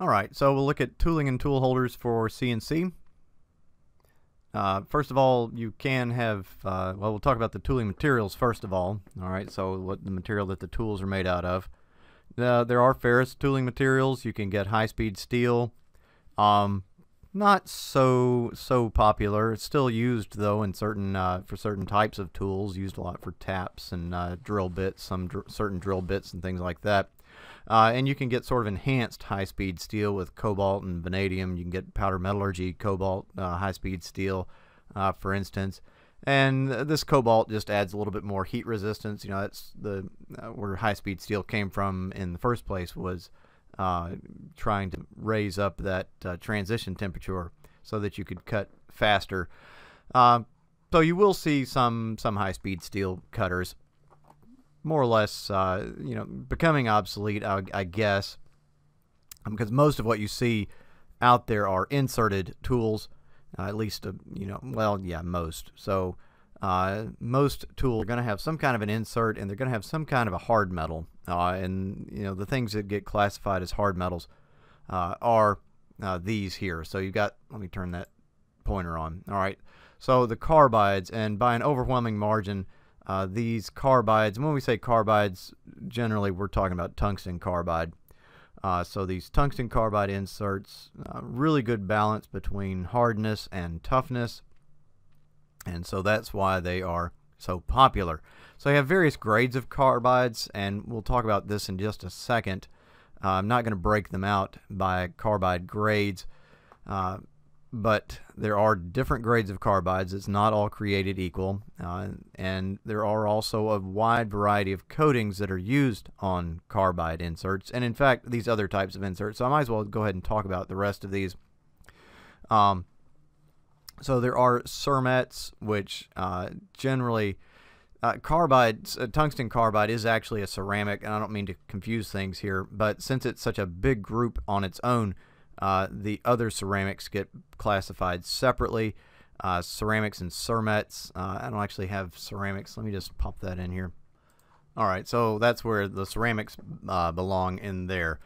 Alright, so we'll look at tooling and tool holders for CNC. Uh, first of all, you can have, uh, well, we'll talk about the tooling materials first of all. Alright, so what the material that the tools are made out of. Uh, there are ferrous tooling materials. You can get high-speed steel. Um, not so so popular. It's still used though in certain uh, for certain types of tools. Used a lot for taps and uh, drill bits, some dr certain drill bits and things like that. Uh, and you can get sort of enhanced high-speed steel with cobalt and vanadium. You can get powder metallurgy cobalt uh, high-speed steel, uh, for instance. And this cobalt just adds a little bit more heat resistance. You know, that's the uh, where high-speed steel came from in the first place was uh, trying to raise up that uh, transition temperature so that you could cut faster. So you will see some some high-speed steel cutters, more or less, uh, you know, becoming obsolete, I, I guess, because most of what you see out there are inserted tools, uh, at least, uh, you know, well, yeah, most. So uh, most tools are going to have some kind of an insert and they're going to have some kind of a hard metal. Uh, and, you know, the things that get classified as hard metals uh, are these here. So you've got, let me turn that pointer on. All right. So the carbides, and by an overwhelming margin, uh, these carbides, when we say carbides, generally we're talking about tungsten carbide. Uh, so these tungsten carbide inserts, really good balance between hardness and toughness and so that's why they are so popular. So you have various grades of carbides, and we'll talk about this in just a second. Uh, I'm not going to break them out by carbide grades, uh, but there are different grades of carbides. It's not all created equal, uh, and there are also a wide variety of coatings that are used on carbide inserts, and in fact, these other types of inserts. So I might as well go ahead and talk about the rest of these. Um, so there are cermets, which uh, generally uh, carbide, uh, tungsten carbide is actually a ceramic, and I don't mean to confuse things here, but since it's such a big group on its own, uh, the other ceramics get classified separately. Uh, ceramics and cermets. Uh, I don't actually have ceramics. Let me just pop that in here. All right, so that's where the ceramics belong in there.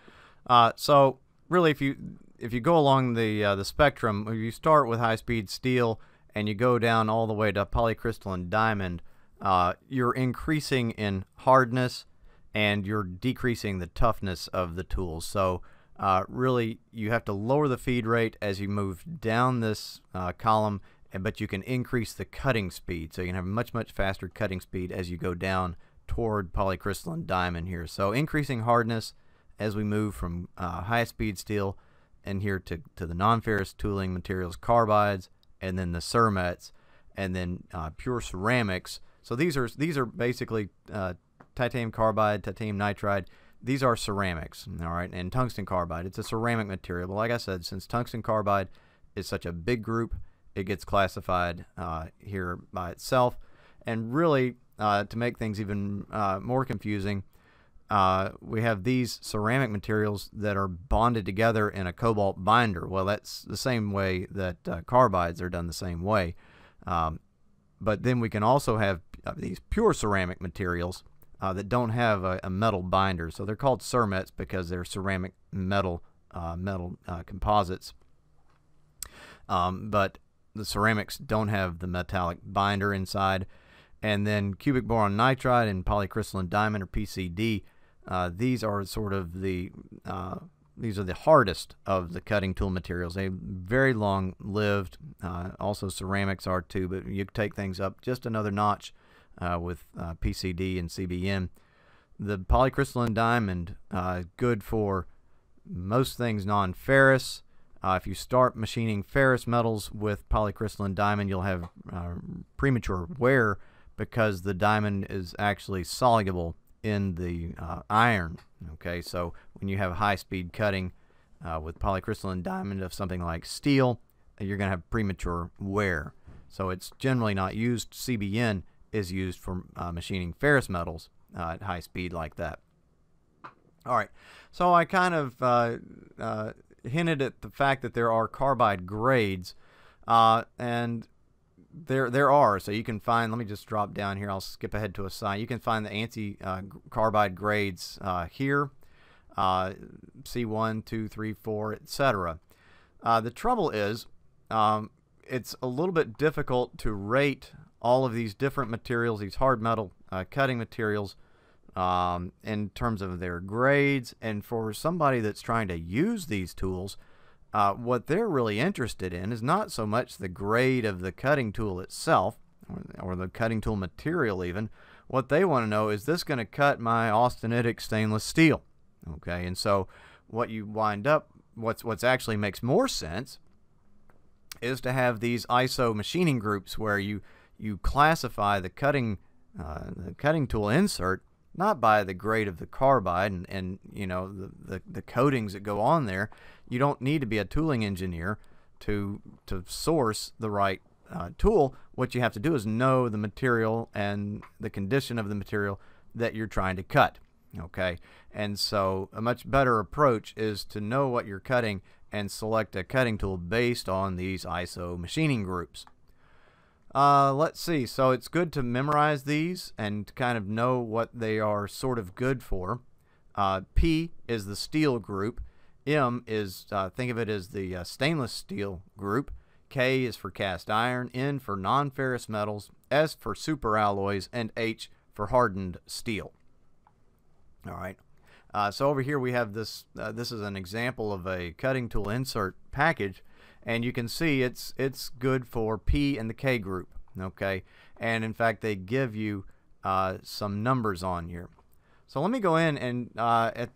so really, if you if you go along the uh, the spectrum, you start with high-speed steel and you go down all the way to polycrystalline diamond, uh, you're increasing in hardness and you're decreasing the toughness of the tools. So uh, really, you have to lower the feed rate as you move down this uh, column, but you can increase the cutting speed. So you can have much, much faster cutting speed as you go down toward polycrystalline diamond here. So increasing hardness as we move from uh, high-speed steel and here to, to the non-ferrous tooling materials, carbides, and then the cermets, and then uh, pure ceramics. So these are these are basically uh, titanium carbide, titanium nitride. These are ceramics, all right, and tungsten carbide. It's a ceramic material. But like I said, since tungsten carbide is such a big group, it gets classified uh, here by itself. And really, uh, to make things even uh, more confusing, uh, we have these ceramic materials that are bonded together in a cobalt binder. Well, that's the same way that uh, carbides are done the same way. Um, but then we can also have uh, these pure ceramic materials uh, that don't have a, a, metal binder. So they're called cermets because they're ceramic metal uh, metal uh, composites. Um, but the ceramics don't have the metallic binder inside. And then cubic boron nitride and polycrystalline diamond or PCD uh, these are sort of the uh, these are the hardest of the cutting tool materials. They're very long lived. Uh, also, ceramics are too, but you take things up just another notch uh, with uh, PCD and CBN. The polycrystalline diamond uh, good for most things non-ferrous. if you start machining ferrous metals with polycrystalline diamond, you'll have premature wear because the diamond is actually soluble in the uh, iron. Okay, so when you have high speed cutting uh, with polycrystalline diamond of something like steel, you're going to have premature wear. So it's generally not used. CBN is used for uh, machining ferrous metals uh, at high speed like that. All right, so I kind of uh, uh, hinted at the fact that there are carbide grades, and there there are so you can find let me just drop down here I'll skip ahead to a site you can find the ANSI uh, carbide grades uh, here uh, C1, 2, 3, 4, etc. Uh, the trouble is, um, it's a little bit difficult to rate all of these different materials, these hard metal uh, cutting materials, um, in terms of their grades. And for somebody that's trying to use these tools, uh, what they're really interested in is not so much the grade of the cutting tool itself, or, the cutting tool material even. What they want to know is this going to cut my austenitic stainless steel? Okay, and so what you wind up, what's what's actually makes more sense, is to have these ISO machining groups where you you classify the cutting uh, the cutting tool insert not by the grade of the carbide and, and you know the, the, the coatings that go on there. You don't need to be a tooling engineer to to source the right uh, tool. What you have to do is know the material and the condition of the material that you're trying to cut. Okay, and so a much better approach is to know what you're cutting and select a cutting tool based on these ISO machining groups. Uh, let's see. So it's good to memorize these and kind of know what they are sort of good for. Uh, P is the steel group. M is, uh, think of it as the uh, stainless steel group. K is for cast iron. N for non-ferrous metals. S for superalloys. And H for hardened steel. All right. Uh, so over here we have this. Uh, this is an example of a cutting tool insert package and you can see it's it's good for P and the K group okay? And in fact they give you uh, some numbers on here. So let me go in and uh, at,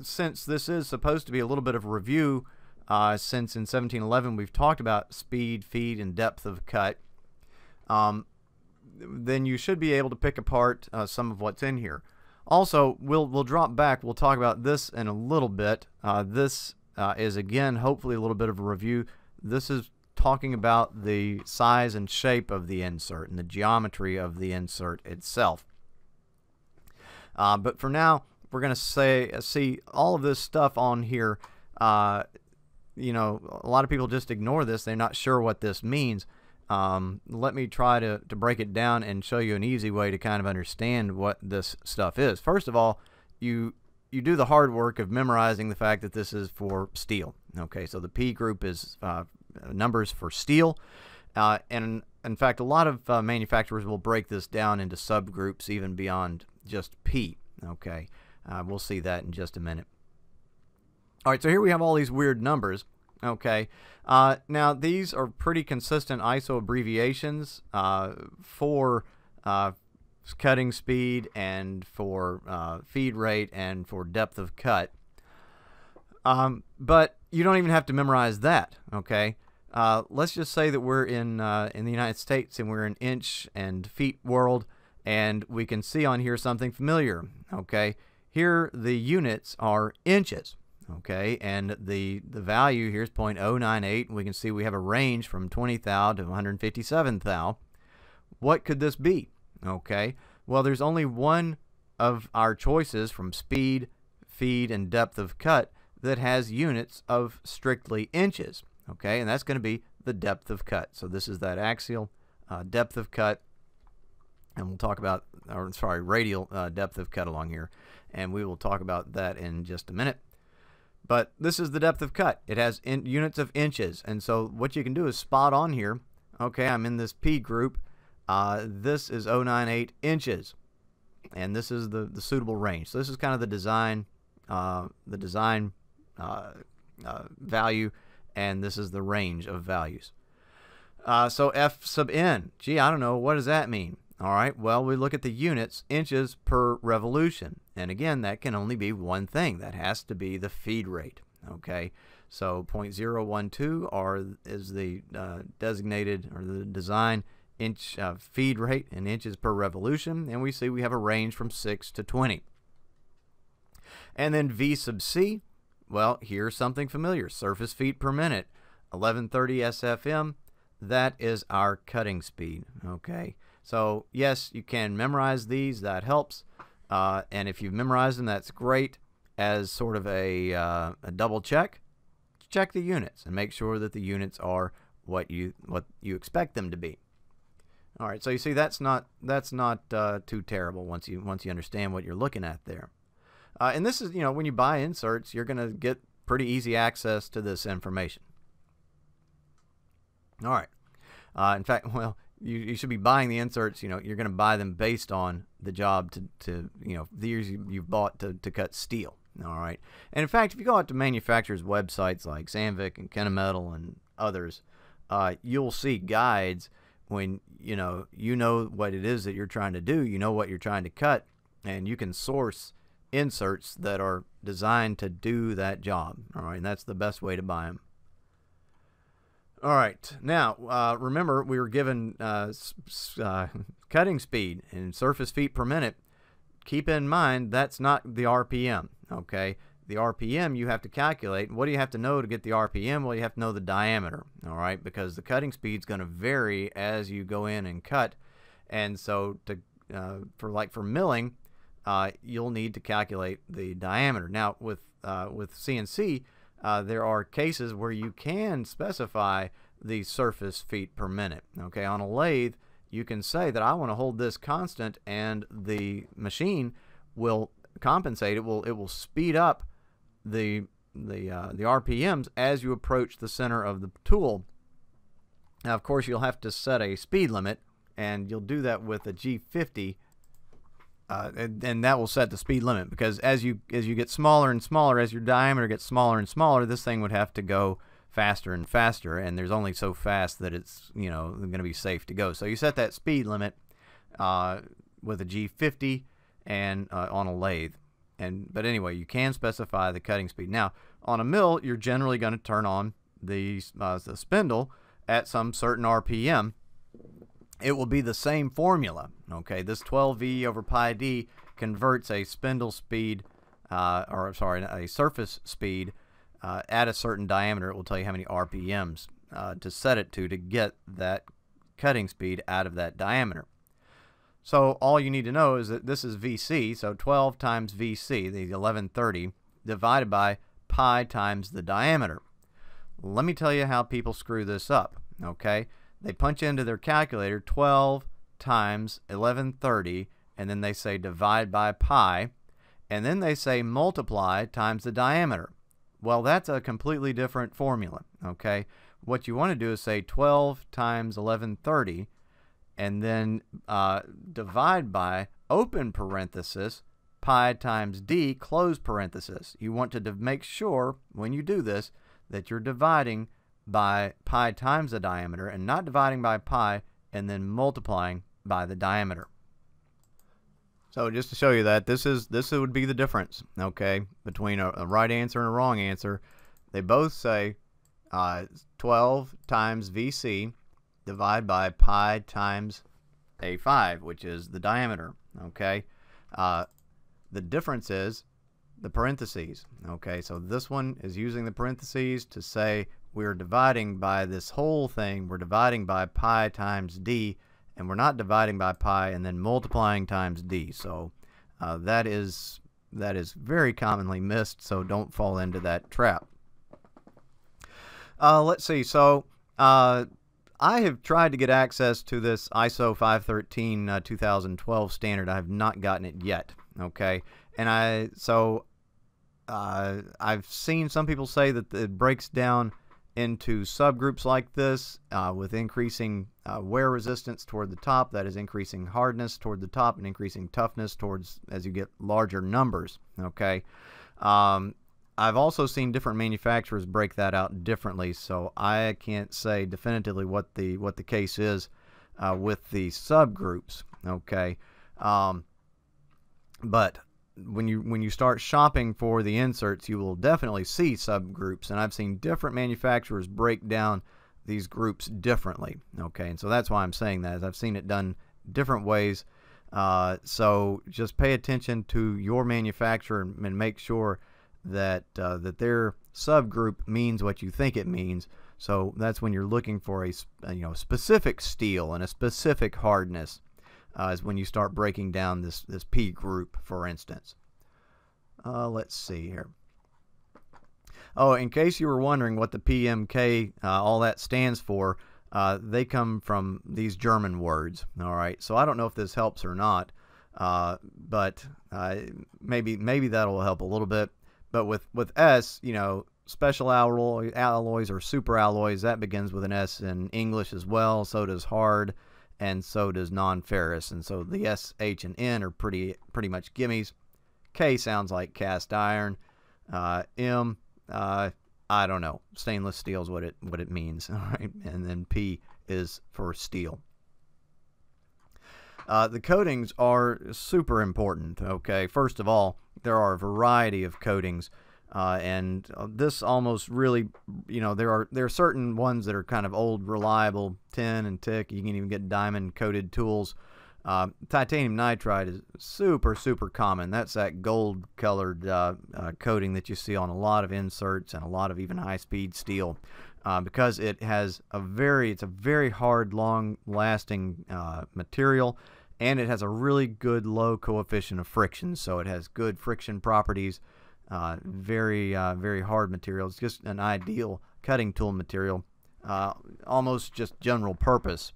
since this is supposed to be a little bit of a review uh, since in 1711 we've talked about speed feed and depth of cut um, then you should be able to pick apart uh, some of what's in here. Also we'll we'll drop back we'll talk about this in a little bit. Uh, this uh, is again hopefully a little bit of a review this is talking about the size and shape of the insert and the geometry of the insert itself. Uh, but for now, we're going to say see all of this stuff on here. Uh, you know, a lot of people just ignore this. They're not sure what this means. Um, let me try to, to break it down and show you an easy way to kind of understand what this stuff is. First of all, you you do the hard work of memorizing the fact that this is for steel. Okay, so the P group is uh, numbers for steel. Uh, and in fact, a lot of uh, manufacturers will break this down into subgroups even beyond just P. Okay, uh, we'll see that in just a minute. All right, so here we have all these weird numbers. Okay, uh, now these are pretty consistent ISO abbreviations uh, for cutting speed and for uh, feed rate and for depth of cut. Um, but you don't even have to memorize that, okay? Uh, let's just say that we're in uh, in the United States and we're in inch and feet world, and we can see on here something familiar, okay? Here the units are inches, okay? And the, the value here is 0.098, and we can see we have a range from 20 thou to 157 thou. What could this be? Okay, well, there's only one of our choices from speed, feed, and depth of cut that has units of strictly inches. Okay, and that's going to be the depth of cut. So this is that axial uh, depth of cut, and we'll talk about, or sorry, radial uh, depth of cut along here, and we will talk about that in just a minute. But this is the depth of cut. It has in, units of inches, and so what you can do is spot on here. Okay, I'm in this P group, uh, this is 098 inches, and this is the, the suitable range. So this is kind of the design, uh, the design uh, uh, value, and this is the range of values. Uh, so F sub n, gee, I don't know, what does that mean? All right, well, we look at the units, inches per revolution. And again, that can only be one thing. That has to be the feed rate, okay? So 0.012 are, is the uh, designated or the design inch uh, feed rate in inches per revolution, and we see we have a range from 6 to 20. And then V sub C, well, here's something familiar, surface feet per minute, 1130 SFM, that is our cutting speed, okay? So yes, you can memorize these, that helps, uh, and if you've memorized them, that's great. As sort of a, uh, a double check, check the units and make sure that the units are what you what you expect them to be. All right, so you see that's not that's not uh, too terrible once you once you understand what you're looking at there. Uh, and this is, you know, when you buy inserts, you're going to get pretty easy access to this information. All right. Uh, in fact, well, you, you should be buying the inserts. You know, you're going to buy them based on the job to, to you know, the years you, you've bought to, to cut steel. All right. And in fact, if you go out to manufacturers' websites like Sandvik and Kennametal and others, uh, you'll see guides when you know you know what it is that you're trying to do. You know what you're trying to cut, and you can source inserts that are designed to do that job. All right, and that's the best way to buy them. All right, now uh, remember we were given uh, uh, cutting speed and surface feet per minute. Keep in mind that's not the RPM. Okay, the RPM you have to calculate. What do you have to know to get the RPM? Well, you have to know the diameter. All right, because the cutting speed is going to vary as you go in and cut, and so to uh, for like for milling, uh, you'll need to calculate the diameter. Now with uh, with CNC, uh, there are cases where you can specify the surface feet per minute. Okay, on a lathe, you can say that I want to hold this constant, and the machine will compensate. It will it will speed up the the uh, the RPMs as you approach the center of the tool. Now, of course, you'll have to set a speed limit, and you'll do that with a G50 uh, and, and, that will set the speed limit because as you as you get smaller and smaller, as your diameter gets smaller and smaller, this thing would have to go faster and faster, and there's only so fast that it's you know going to be safe to go. So you set that speed limit uh, with a G50 and uh, on a lathe, and but anyway, you can specify the cutting speed. Now on a mill, you're generally going to turn on the uh, the spindle at some certain RPM it will be the same formula. Okay, this 12V over pi d converts a spindle speed, uh, or sorry, a surface speed uh, at a certain diameter. It will tell you how many RPMs uh, to set it to to get that cutting speed out of that diameter. So all you need to know is that this is VC, so 12 times VC, the 1130, divided by pi times the diameter. Let me tell you how people screw this up, okay? they punch into their calculator 12 times 1130 and then they say divide by pi and then they say multiply times the diameter. Well, that's a completely different formula, okay? What you want to do is say 12 times 1130 and then uh, divide by open parenthesis pi times d close parenthesis. You want to make sure when you do this that you're dividing by pi times the diameter and not dividing by pi and then multiplying by the diameter. So just to show you that, this is this would be the difference, okay, between a, a right answer and a wrong answer. They both say uh, 12 times VC divided by pi times A5, which is the diameter, okay. Uh, the difference is the parentheses, okay. So this one is using the parentheses to say we're dividing by this whole thing, we're dividing by pi times d, and we're not dividing by pi and then multiplying times d. So uh, that is that is very commonly missed, so don't fall into that trap. Uh, let's see, so uh, I have tried to get access to this ISO 513 uh, 2012 standard. I have not gotten it yet, okay? And I, so uh, I've seen some people say that it breaks down into subgroups like this uh, with increasing uh, wear resistance toward the top, that is increasing hardness toward the top and increasing toughness towards as you get larger numbers. Okay. Um, I've also seen different manufacturers break that out differently, so I can't say definitively what the what the case is uh, with the subgroups. Okay, um, but when you when you start shopping for the inserts, you will definitely see subgroups, and I've seen different manufacturers break down these groups differently. Okay, and so that's why I'm saying that. Is I've seen it done different ways. Uh, so just pay attention to your manufacturer and, and make sure that uh, that their subgroup means what you think it means. So that's when you're looking for a you know specific steel and a specific hardness uh, is when you start breaking down this, this P group, for instance. Uh, let's see here. Oh, in case you were wondering what the PMK, uh, all that stands for, uh, they come from these German words. All right, so I don't know if this helps or not. Uh, but uh, maybe maybe that'll help a little bit. But with with S, you know, special alloy, alloys or super alloys that begins with an S in English as well. So does hard, and so does non-ferrous. And so the S, H, and N are pretty pretty much gimmies. K sounds like cast iron. Uh, M, uh, I don't know. Stainless steel is what it what it means. All right, and then P is for steel. Uh, the coatings are super important. Okay, first of all, there are a variety of coatings, uh, and uh, this almost really, you know, there are there are certain ones that are kind of old, reliable, tin and tick. You can even get diamond coated tools. Uh, titanium nitride is super, super common. That's that gold colored uh, uh, coating that you see on a lot of inserts and a lot of even high speed steel uh, because it has a very, it's a very hard, long lasting material and it has a really good low coefficient of friction. So it has good friction properties uh, very uh, very hard material it's just an ideal cutting tool material uh, almost just general purpose.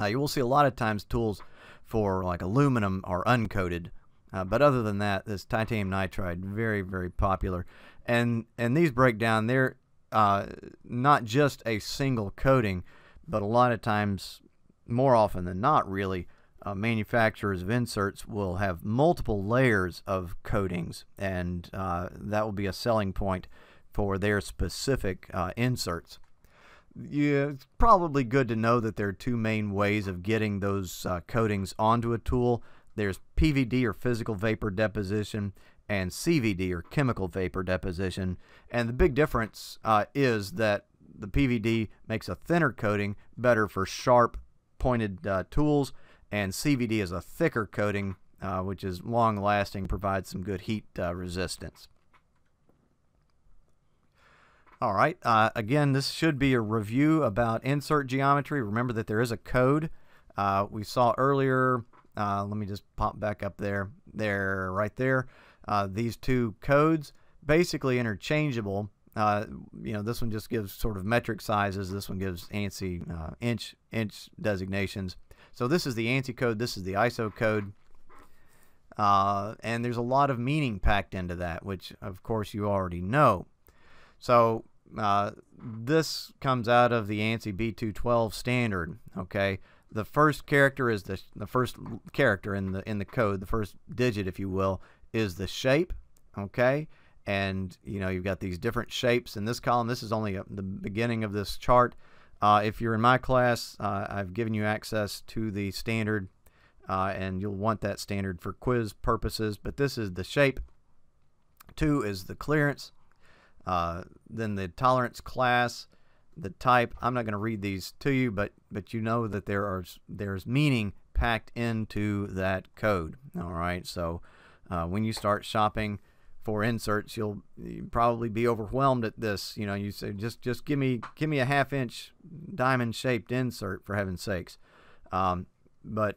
Uh, you will see a lot of times tools for like aluminum are uncoated uh, but other than that this titanium nitride very very popular. And and these break down they're uh, not just a single coating but a lot of times more often than not really uh, manufacturers of inserts will have multiple layers of coatings, and uh, that will be a selling point for their specific uh, inserts. Yeah, it's probably good to know that there are two main ways of getting those uh, coatings onto a tool. There's PVD or physical vapor deposition and CVD or chemical vapor deposition. And the big difference uh, is that the PVD makes a thinner coating better for sharp pointed uh, tools and CVD is a thicker coating, uh, which is long lasting, provides some good heat uh, resistance. All right, uh, again, this should be a review about insert geometry. Remember that there is a code. Uh, we saw earlier, uh, let me just pop back up there, there, right there. Uh, these two codes, basically interchangeable. you know, this one just gives sort of metric sizes. This one gives ANSI inch inch designations. So this is the ANSI code, this is the ISO code. Uh, and there's a lot of meaning packed into that, which of course you already know. So uh, this comes out of the ANSI B212 standard. Okay, the first character is the the first character in the in the code, the first digit, if you will, is the shape. Okay, and you know you've got these different shapes in this column. This is only a, the beginning of this chart. Uh, if you're in my class, uh, I've given you access to the standard, uh, and you'll want that standard for quiz purposes, but this is the shape. Two is the clearance, uh, then the tolerance class, the type. I'm not going to read these to you, but but you know that there are there's meaning packed into that code. All right, so uh, when you start shopping for inserts, you'll, probably be overwhelmed at this. You know, you say just just give me give me a half inch diamond shaped insert for heaven's sakes. Um, but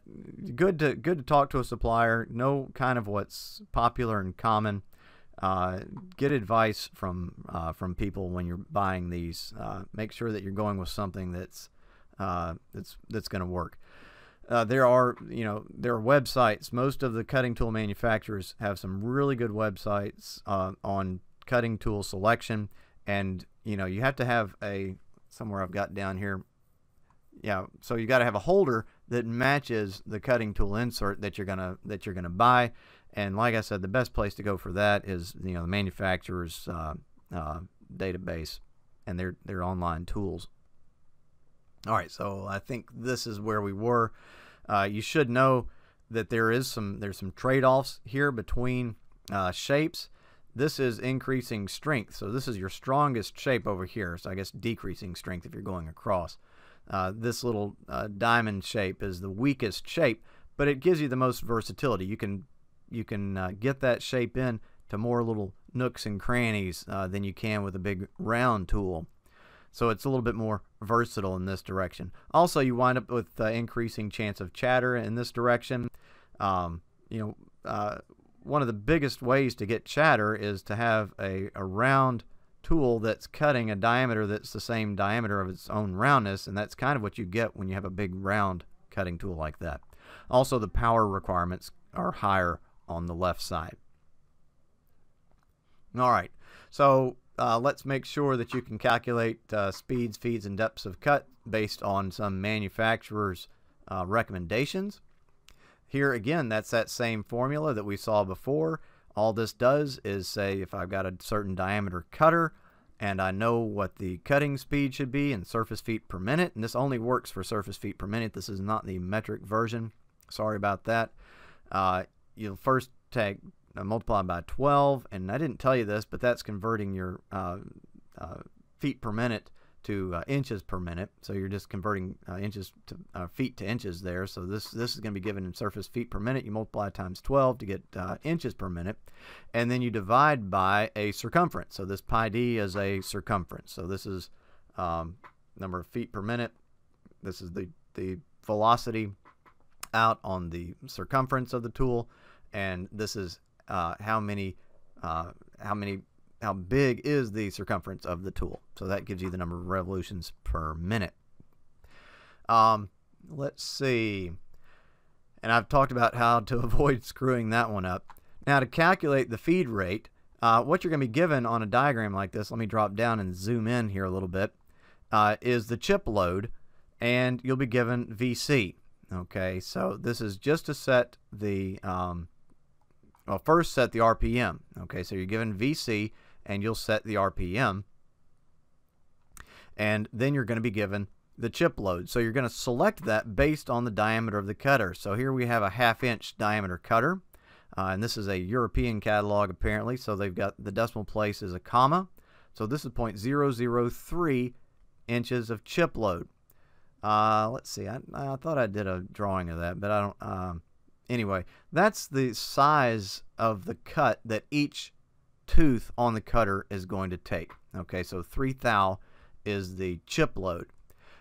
good to good to talk to a supplier, know kind of what's popular and common. Uh, get advice from uh, from people when you're buying these. Uh, make sure that you're going with something that's uh, that's that's going to work. Uh, there are, you know, there are websites. Most of the cutting tool manufacturers have some really good websites uh, on cutting tool selection, and you know, you have to have a somewhere I've got down here. Yeah, so you got to have a holder that matches the cutting tool insert that you're gonna that you're gonna buy. And like I said, the best place to go for that is you know the manufacturer's uh, uh database and their their online tools. All right, so I think this is where we were. Uh, you should know that there is some there's some trade-offs here between uh, shapes. This is increasing strength, so this is your strongest shape over here. So I guess decreasing strength if you're going across. Uh, this little uh, diamond shape is the weakest shape, but it gives you the most versatility. You can you can uh, get that shape in to more little nooks and crannies uh, than you can with a big round tool. So it's a little bit more versatile in this direction. Also, you wind up with increasing chance of chatter in this direction. Um, you know, uh, one of the biggest ways to get chatter is to have a, a round tool that's cutting a diameter that's the same diameter of its own roundness, and that's kind of what you get when you have a big round cutting tool like that. Also, the power requirements are higher on the left side. All right, so uh, let's make sure that you can calculate uh, speeds, feeds, and depths of cut based on some manufacturer's uh, recommendations. Here again, that's that same formula that we saw before. All this does is say if I've got a certain diameter cutter and I know what the cutting speed should be in surface feet per minute, and this only works for surface feet per minute. This is not the metric version. Sorry about that. Uh, you'll first take multiply by 12, and I didn't tell you this, but that's converting your uh, uh feet per minute to uh, inches per minute. So you're just converting uh, inches to uh, feet to inches there. So this this is going to be given in surface feet per minute. You multiply times 12 to get uh, inches per minute, and then you divide by a circumference. So this pi d is a circumference. So this is um, number of feet per minute. This is the the velocity out on the circumference of the tool, and this is uh, how many uh, how many how big is the circumference of the tool. So that gives you the number of revolutions per minute. Um, let's see. And I've talked about how to avoid screwing that one up. Now to calculate the feed rate, uh, what you're going to be given on a diagram like this, let me drop down and zoom in here a little bit, uh, is the chip load, and you'll be given VC. Okay, so this is just to set the, um, well, first set the RPM. Okay, so you're given VC, and you'll set the RPM. And then you're going to be given the chip load. So you're going to select that based on the diameter of the cutter. So here we have a half inch diameter cutter. Uh, and this is a European catalog apparently. So they've got the decimal place is a comma. So this is 0.003 inches of chip load. Uh, let's see. I, I, thought I did a drawing of that, but I don't. Um, anyway, that's the size of the cut that each tooth on the cutter is going to take. Okay, so 3 thou is the chip load.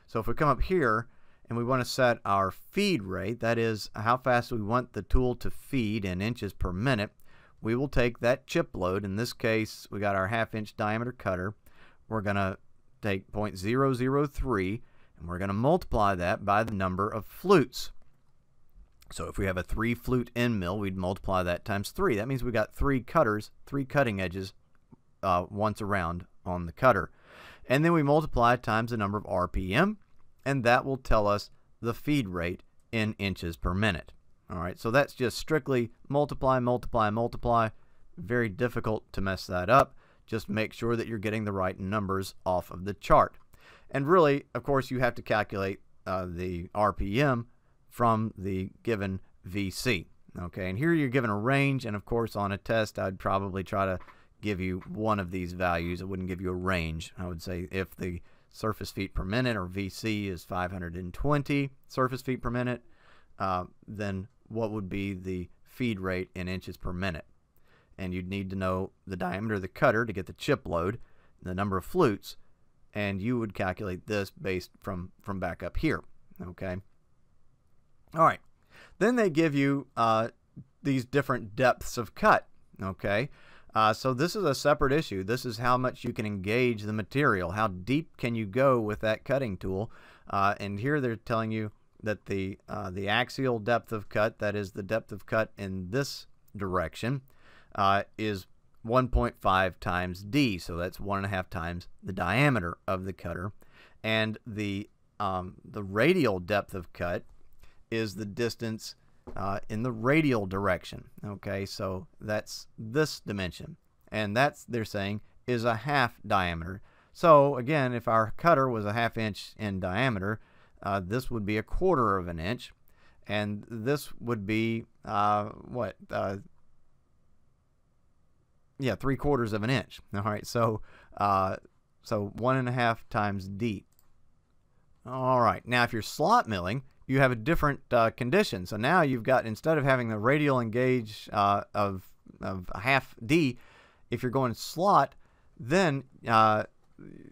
So if we come up here and we want to set our feed rate, that is how fast we want the tool to feed in inches per minute, we will take that chip load. In this case, we got our half inch diameter cutter. We're going to take 0.003 and we're going to multiply that by the number of flutes. So if we have a three flute end mill, we'd multiply that times three. That means we've got three cutters, three cutting edges uh, once around on the cutter. And then we multiply times the number of RPM, and that will tell us the feed rate in inches per minute. All right, so that's just strictly multiply, multiply, multiply. Very difficult to mess that up. Just make sure that you're getting the right numbers off of the chart. And really, of course, you have to calculate uh, the RPM from the given VC. Okay, and here you're given a range, and of course on a test I'd probably try to give you one of these values. I wouldn't give you a range. I would say if the surface feet per minute or VC is 520 surface feet per minute, uh, then what would be the feed rate in inches per minute? And you'd need to know the diameter of the cutter to get the chip load, the number of flutes, and you would calculate this based from, from back up here. Okay. All right. Then they give you uh, these different depths of cut. Okay. Uh, so this is a separate issue. This is how much you can engage the material. How deep can you go with that cutting tool? Uh, and here they're telling you that the uh, the axial depth of cut, that is the depth of cut in this direction, uh, is 1.5 times d. So that's one and a half times the diameter of the cutter. And the um, the radial depth of cut is the distance uh, in the radial direction. Okay, so that's this dimension. And that's, they're saying, is a half diameter. So again, if our cutter was a half inch in diameter, uh, this would be a quarter of an inch. And this would be, uh, what, uh, yeah, three quarters of an inch. All right, so, uh, so one and a half times deep. All right, now if you're slot milling, you have a different uh, condition. So now you've got, instead of having the radial engage uh, of, of half D, if you're going slot, then uh,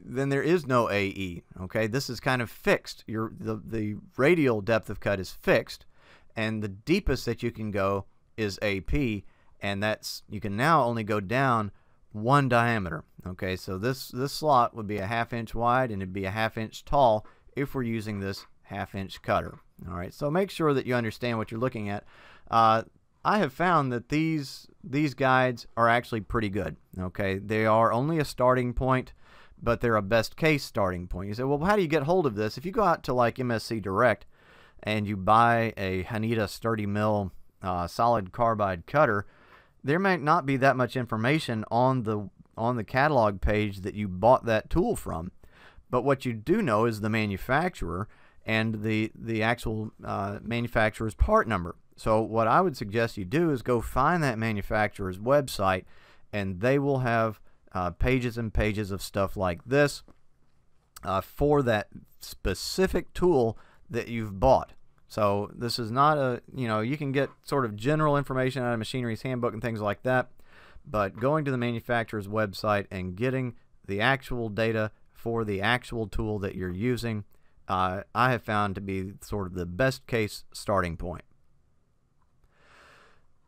then there is no AE. Okay, this is kind of fixed. Your the the radial depth of cut is fixed, and the deepest that you can go is AP, and that's you can now only go down one diameter. Okay, so this this slot would be a half inch wide and it'd be a half inch tall if we're using this half inch cutter. All right, so make sure that you understand what you're looking at. Uh, I have found that these these guides are actually pretty good. Okay, they are only a starting point, but they're a best case starting point. You say, well, how do you get hold of this? If you go out to like MSC Direct and you buy a Hanita Sturdy Mill uh, solid carbide cutter, there might not be that much information on the on the catalog page that you bought that tool from. But what you do know is the manufacturer and the the actual uh, manufacturer's part number. So what I would suggest you do is go find that manufacturer's website, and they will have uh, pages and pages of stuff like this uh, for that specific tool that you've bought. So this is not a, you know, you can get sort of general information out of Machinery's Handbook and things like that, but going to the manufacturer's website and getting the actual data for the actual tool that you're using, uh, I have found to be sort of the best case starting point.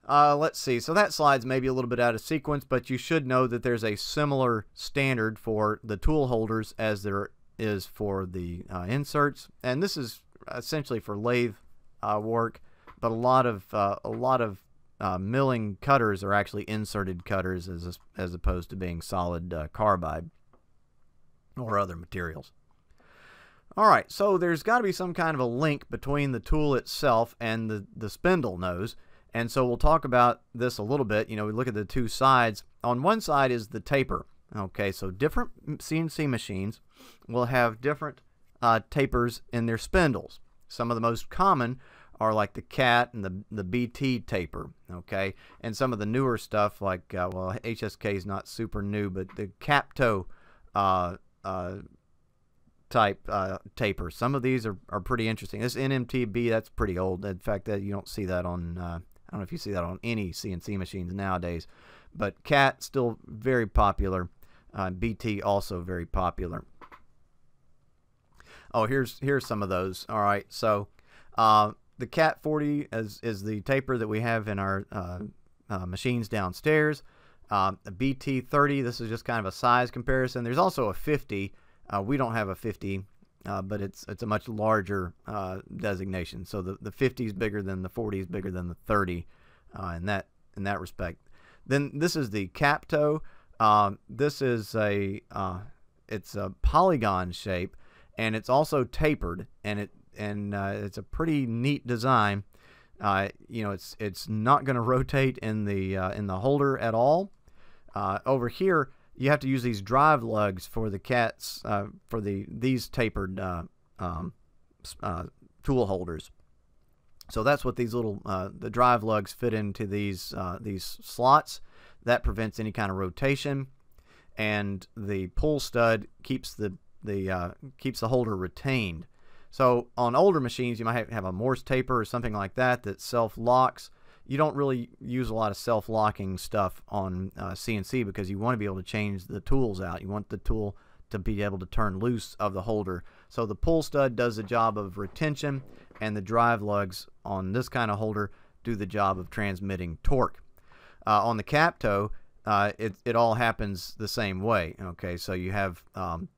Uh, let's see. So that slide's maybe a little bit out of sequence, but you should know that there's a similar standard for the tool holders as there is for the uh, inserts, and this is essentially for lathe uh, work. But a lot of uh, a lot of uh, milling cutters are actually inserted cutters as as opposed to being solid carbide or other materials. All right, so there's got to be some kind of a link between the tool itself and the, the spindle nose. And so we'll talk about this a little bit. You know, we look at the two sides. On one side is the taper. Okay, so different CNC machines will have different uh, tapers in their spindles. Some of the most common are like the CAT and the, the BT taper, okay? And some of the newer stuff like, uh, well, HSK is not super new, but the Capto uh, uh, type uh, taper. Some of these are, are pretty interesting. This NMTB, that's pretty old. In fact, that you don't see that on, uh, I don't know if you see that on any CNC machines nowadays. But CAT, still very popular. Uh, BT, also very popular. Oh, here's here's some of those. All right, so uh, the CAT 40 is, is the taper that we have in our uh, uh, machines downstairs. Um, a BT30, this is just kind of a size comparison. There's also a 50. Uh, we don't have a 50, uh, but it's it's a much larger uh, designation. So the, the 50 is bigger than the 40 is bigger than the 30 uh, in that in that respect. Then this is the Capto. Um, this is a uh, it's a polygon shape, and it's also tapered, and it and uh, it's a pretty neat design. you know, it's it's not going to rotate in the in the holder at all. Uh, over here, you have to use these drive lugs for the cats uh, for the these tapered uh, um, uh, tool holders. So that's what these little uh, the drive lugs fit into these uh, these slots. That prevents any kind of rotation, and the pull stud keeps the the keeps the holder retained. So on older machines, you might have a Morse taper or something like that that self locks you don't really use a lot of self-locking stuff on uh, CNC because you want to be able to change the tools out. You want the tool to be able to turn loose of the holder. So the pull stud does the job of retention and the drive lugs on this kind of holder do the job of transmitting torque. Uh, on the Capto, uh, it, it all happens the same way. Okay, so you have um,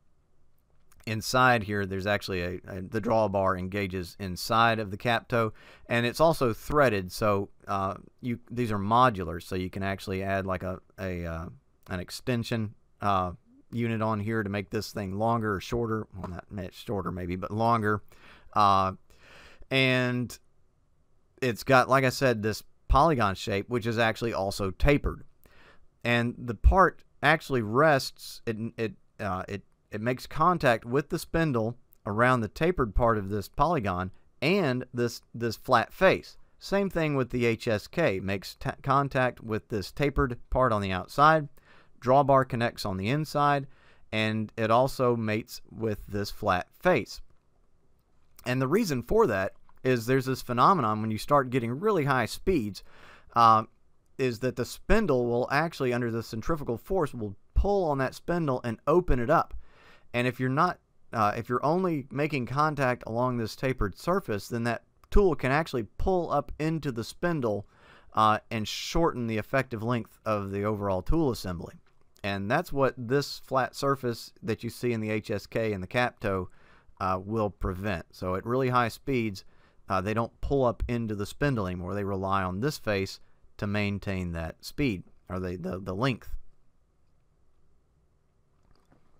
inside here there's actually a, a, the drawbar engages inside of the capto and it's also threaded so uh, you these are modular so you can actually add like a, a uh, an extension uh, unit on here to make this thing longer or shorter. Well not shorter maybe but longer. Uh, and it's got like I said this polygon shape which is actually also tapered. And the part actually rests it it uh, it it makes contact with the spindle around the tapered part of this polygon and this, this flat face. Same thing with the HSK, makes contact with this tapered part on the outside, drawbar connects on the inside, and it also mates with this flat face. And the reason for that is there's this phenomenon when you start getting really high speeds, uh, is that the spindle will actually, under the centrifugal force, will pull on that spindle and open it up. And if you're not, uh, if you're only making contact along this tapered surface, then that tool can actually pull up into the spindle uh, and shorten the effective length of the overall tool assembly. And that's what this flat surface that you see in the HSK and the Capto uh, will prevent. So at really high speeds, uh, they don't pull up into the spindle anymore. They rely on this face to maintain that speed or the, the, the length.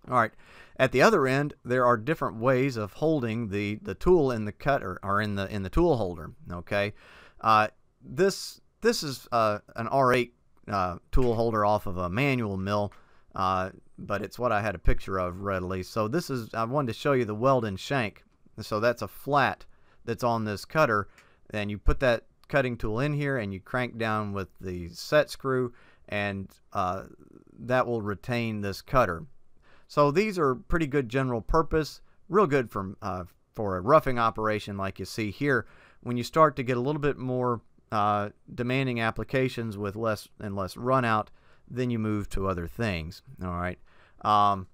All right. At the other end, there are different ways of holding the, the tool in the cutter or in the in the tool holder. Okay, uh, this this is uh, an R8 uh, tool holder off of a manual mill, uh, but it's what I had a picture of readily. So this is I wanted to show you the Weldon shank. So that's a flat that's on this cutter, and you put that cutting tool in here and you crank down with the set screw, and uh, that will retain this cutter. So these are pretty good general purpose, real good for, uh, for a roughing operation like you see here. When you start to get a little bit more uh, demanding applications with less and less run out, then you move to other things. All right. Um,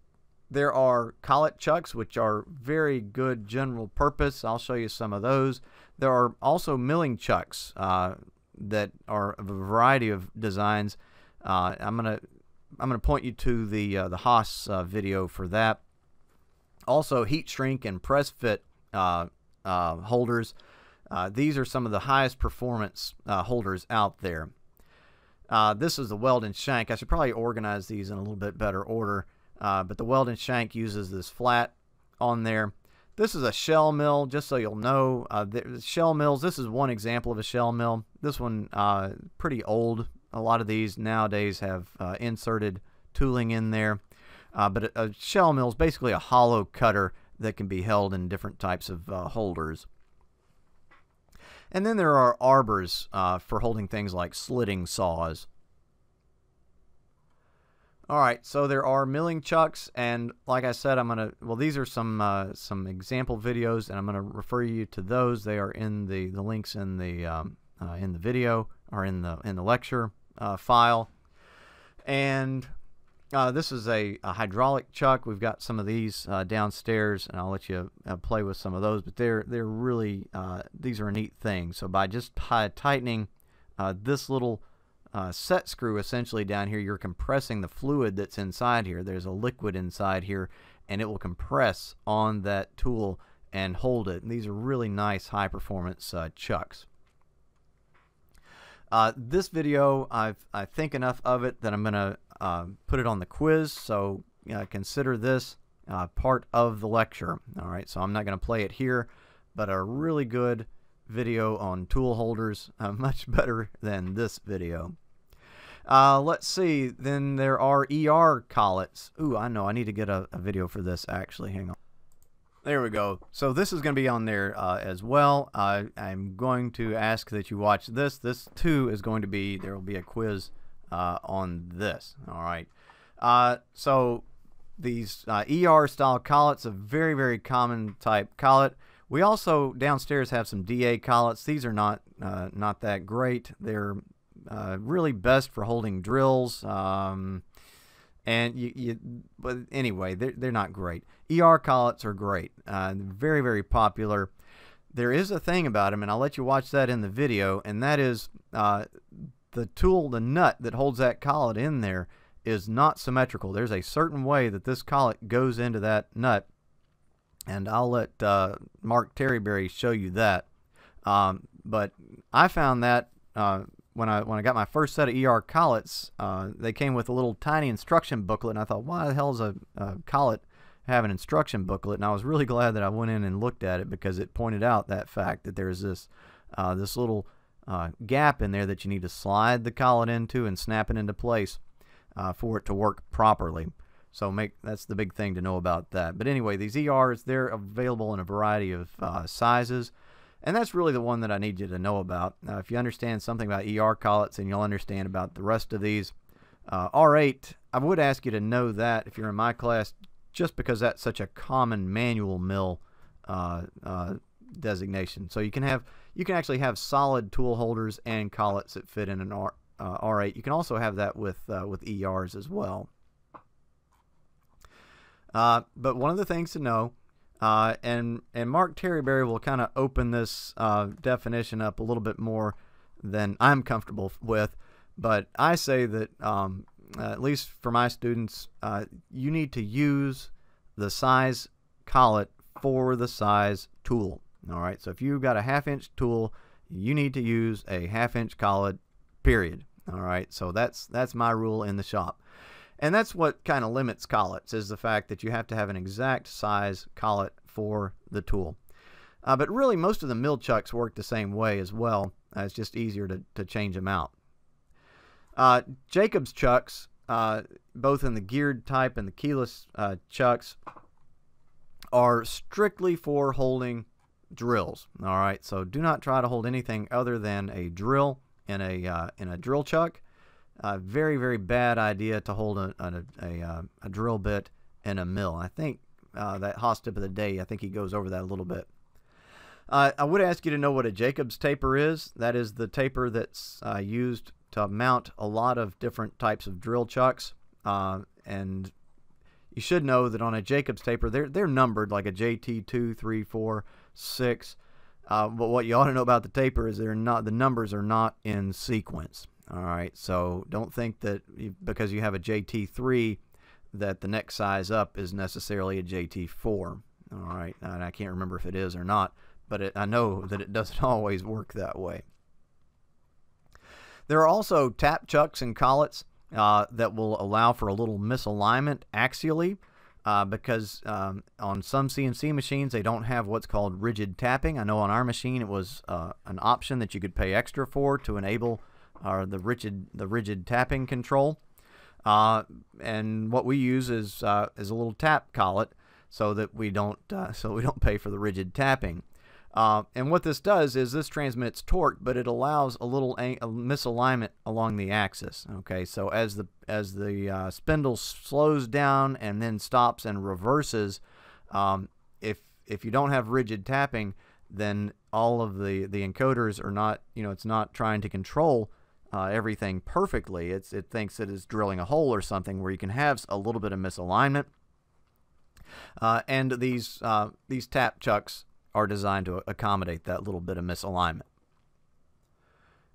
there are collet chucks, which are very good general purpose. I'll show you some of those. There are also milling chucks uh, that are of a variety of designs. Uh, I'm going to I'm going to point you to the uh, the Haas uh, video for that. Also, heat shrink and press fit uh, uh holders. Uh, these are some of the highest performance uh, holders out there. this is the Weldon shank. I should probably organize these in a little bit better order. but the Weldon shank uses this flat on there. This is a shell mill, just so you'll know. the shell mills, this is one example of a shell mill. This one, pretty old, a lot of these nowadays have uh, inserted tooling in there. Uh, but a, a, shell mill is basically a hollow cutter that can be held in different types of uh, holders. And then there are arbors uh, for holding things like slitting saws. All right, so there are milling chucks, and like I said, I'm gonna. Well, these are some uh, some example videos, and I'm gonna refer you to those. They are in the the links in the um, uh, in the video or in the in the lecture uh, file. And uh, this is a, a, hydraulic chuck. We've got some of these uh, downstairs, and I'll let you uh, play with some of those. But they're they're really uh, these are a neat thing. So by just tightening uh, this little set screw essentially down here, you're compressing the fluid that's inside here. There's a liquid inside here, and it will compress on that tool and hold it. And these are really nice high performance chucks. Uh, this video, I've I think enough of it that I'm going to uh, put it on the quiz, so uh, consider this uh, part of the lecture. All right, so I'm not going to play it here, but a really good video on tool holders, uh, much better than this video. Let's see, then there are ER collets. Ooh, I know, I need to get a, a video for this actually, hang on. There we go. So this is going to be on there uh, as well. Uh, I'm going to ask that you watch this. This too is going to be, there will be a quiz uh, on this. All right. Uh, so these ER style collets, a very, very common type collet. We also downstairs have some DA collets. These are not uh, not that great. They're really best for holding drills. Um, and you, you but anyway, they're, they're not great. ER collets are great, uh, very, very popular. There is a thing about them, and I'll let you watch that in the video, and that is uh, the tool, the nut that holds that collet in there is not symmetrical. There's a certain way that this collet goes into that nut, and I'll let uh, Mark Terryberry show you that. Um, but I found that uh, when I when I got my first set of ER collets, uh, they came with a little tiny instruction booklet, and I thought, why the hell is a, a collet have an instruction booklet? And I was really glad that I went in and looked at it because it pointed out that fact that there's this uh, this little uh, gap in there that you need to slide the collet into and snap it into place uh, for it to work properly. So make that's the big thing to know about that. But anyway, these ERs they're available in a variety of uh, sizes. And that's really the one that I need you to know about. Uh, if you understand something about ER collets, and you'll understand about the rest of these. Uh, R8, I would ask you to know that if you're in my class, just because that's such a common manual mill uh, uh designation. So you can have you can actually have solid tool holders and collets that fit in an R, uh, R8. You can also have that with uh, with ERs as well. but one of the things to know uh, and and Mark Terryberry will kind of open this uh, definition up a little bit more than I'm comfortable with. But I say that um, at least for my students, uh, you need to use the size collet for the size tool. All right, so if you've got a half inch tool, you need to use a half inch collet, period. All right, so that's that's my rule in the shop. And that's what kind of limits collets is the fact that you have to have an exact size collet for the tool. Uh, but really, most of the mill chucks work the same way as well. Uh, it's just easier to, to change them out. Uh, Jacobs chucks, uh, both in the geared type and the keyless uh, chucks, are strictly for holding drills. All right, so do not try to hold anything other than a drill in a uh, in a drill chuck. Very very bad idea to hold a a, a, uh, a drill bit in a mill. I think uh, that Haas tip of the day. I think he goes over that a little bit. Uh, I would ask you to know what a Jacobs taper is. That is the taper that's uh, used to mount a lot of different types of drill chucks. and you should know that on a Jacobs taper, they're they're numbered like a JT two, three, four, six. Uh, but what you ought to know about the taper is they're not the numbers are not in sequence. All right, so don't think that because you have a JT3 that the next size up is necessarily a JT4. All right, and I can't remember if it is or not, but it, I know that it doesn't always work that way. There are also tap chucks and collets uh, that will allow for a little misalignment axially uh, because um, on some CNC machines they don't have what's called rigid tapping. I know on our machine it was uh, an option that you could pay extra for to enable uh, the rigid the rigid tapping control. Uh, and what we use is uh, is a little tap collet so that we don't so we don't pay for the rigid tapping. Uh, and what this does is this transmits torque, but it allows a little a misalignment along the axis. Okay, so as the as the uh, spindle slows down and then stops and reverses, um, if if you don't have rigid tapping, then all of the the encoders are not you know it's not trying to control uh, everything perfectly. It's it thinks it is drilling a hole or something where you can have a little bit of misalignment. Uh, and these uh, these tap chucks are designed to accommodate that little bit of misalignment.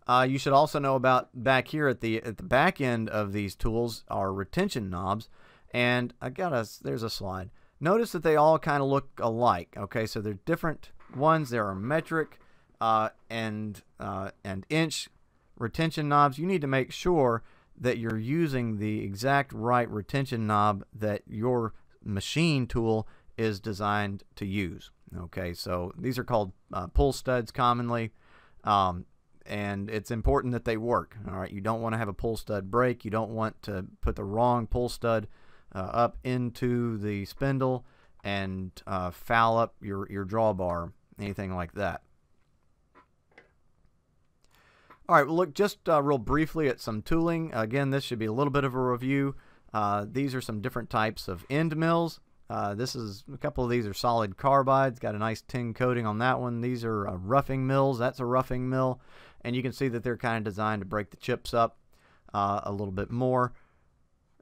Uh, you should also know about back here at the at the back end of these tools are retention knobs, and I got a there's a slide. Notice that they all kind of look alike. Okay, so they're different ones. There are metric uh, and uh, and inch retention knobs. You need to make sure that you're using the exact right retention knob that your machine tool is designed to use. Okay, so these are called uh, pull studs commonly, um, and it's important that they work. All right, you don't want to have a pull stud break. You don't want to put the wrong pull stud uh, up into the spindle and uh, foul up your your drawbar, anything like that. All right, well, look just uh, real briefly at some tooling. Again, this should be a little bit of a review. Uh, these are some different types of end mills. Uh, this is a couple of these are solid carbides. Got a nice tin coating on that one. These are uh, roughing mills. That's a roughing mill, and you can see that they're kind of designed to break the chips up uh, a little bit more.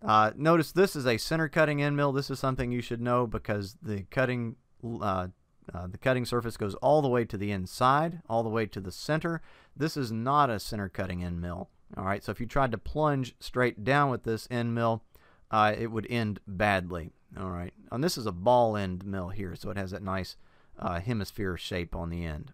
Uh, notice this is a center cutting end mill. This is something you should know because the cutting uh, uh, the cutting surface goes all the way to the inside, all the way to the center. This is not a center cutting end mill. All right, so if you tried to plunge straight down with this end mill, it would end badly. All right, and this is a ball end mill here, so it has that nice uh, hemisphere shape on the end.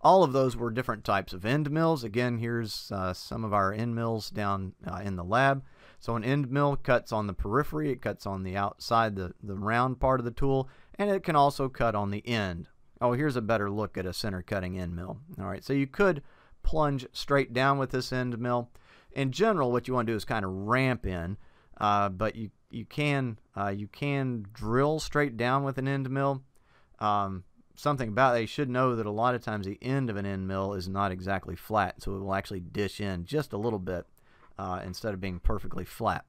All of those were different types of end mills. Again, here's uh, some of our end mills down uh, in the lab. So an end mill cuts on the periphery, it cuts on the outside, the, the round part of the tool, and it can also cut on the end. Oh, here's a better look at a center cutting end mill. All right, so you could plunge straight down with this end mill. In general, what you want to do is kind of ramp in, uh, but you you can uh, you can drill straight down with an end mill. Um, something about they should know that a lot of times the end of an end mill is not exactly flat, so it will actually dish in just a little bit uh, instead of being perfectly flat.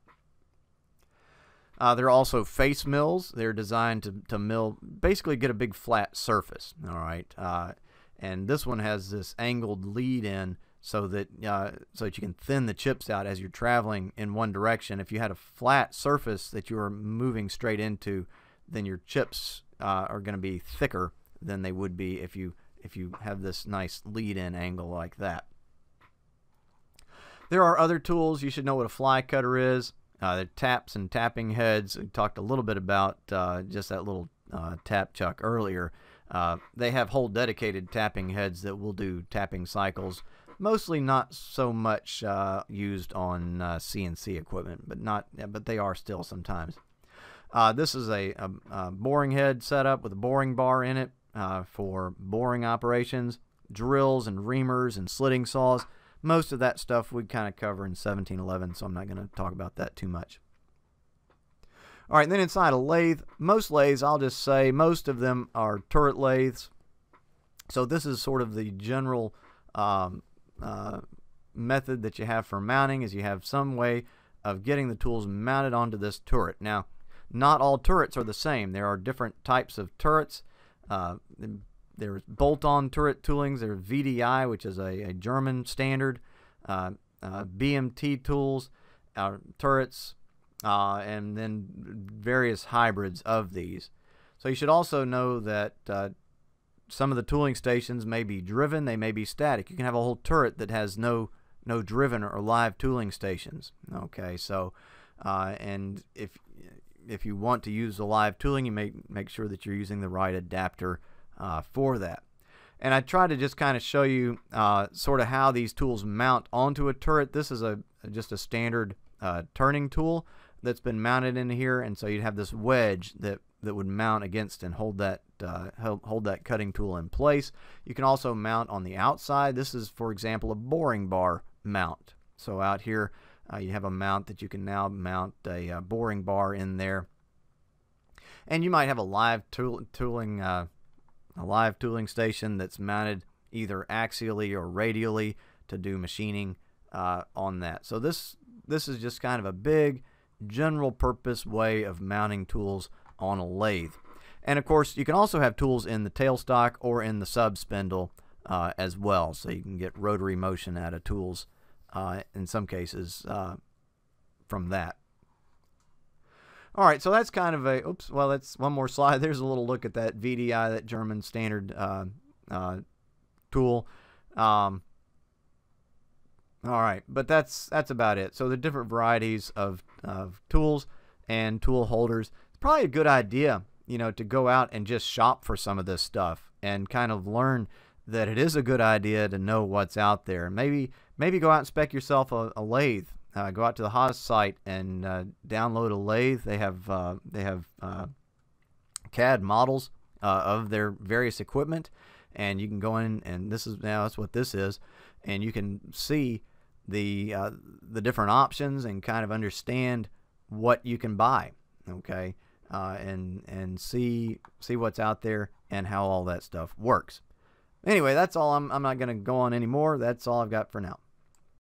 Uh, there are also face mills. They're designed to, to mill, basically get a big flat surface. All right, uh, and this one has this angled lead in so that uh, so that you can thin the chips out as you're traveling in one direction. If you had a flat surface that you were moving straight into, then your chips uh, are going to be thicker than they would be if you if you have this nice lead-in angle like that. There are other tools. You should know what a fly cutter is. Uh, the taps and tapping heads. We talked a little bit about uh, just that little uh, tap chuck earlier, uh, they have whole dedicated tapping heads that will do tapping cycles. Mostly not so much uh, used on CNC uh, equipment, but not, but they are still sometimes. Uh, this is a, a, a, boring head setup with a boring bar in it uh, for boring operations, drills and reamers and slitting saws. Most of that stuff we kind of cover in 1711, so I'm not going to talk about that too much. All right, then inside a lathe, most lathes, I'll just say, most of them are turret lathes. So this is sort of the general um, uh, method that you have for mounting is you have some way of getting the tools mounted onto this turret. Now, not all turrets are the same. There are different types of turrets. Uh, there's bolt-on turret toolings. There's VDI, which is a, a German standard. Uh, uh, BMT tools, uh, turrets, uh, and then various hybrids of these. So you should also know that uh, some of the tooling stations may be driven, they may be static. You can have a whole turret that has no no driven or live tooling stations. Okay, so uh, and if if you want to use the live tooling, you may make sure that you're using the right adapter uh, for that. And I try to just kind of show you uh, sort of how these tools mount onto a turret. This is a just a standard uh, turning tool that's been mounted in here, and so you'd have this wedge that that would mount against and hold that uh, hold that cutting tool in place. You can also mount on the outside. This is, for example, a boring bar mount. So out here, uh, you have a mount that you can now mount a uh, boring bar in there. And you might have a live tool, tooling uh, a live tooling station that's mounted either axially or radially to do machining uh, on that. So this this is just kind of a big general purpose way of mounting tools on a lathe. And of course, you can also have tools in the tailstock or in the sub spindle uh, as well. So you can get rotary motion out of tools uh, in some cases uh, from that. All right, so that's kind of a, oops, well, that's one more slide. There's a little look at that VDI, that German standard uh, uh, tool. Um, all right, but that's that's about it. So the different varieties of, of tools and tool holders. Probably a good idea, you know, to go out and just shop for some of this stuff and kind of learn that it is a good idea to know what's out there. Maybe maybe go out and spec yourself a, a lathe. Uh, go out to the Haas site and uh, download a lathe. They have uh, they have uh, CAD models uh, of their various equipment, and you can go in and this is now that's what this is, and you can see the uh, the different options and kind of understand what you can buy. Okay, uh, and and see see what's out there and how all that stuff works. Anyway, that's all. I'm I'm not going to go on anymore. That's all I've got for now.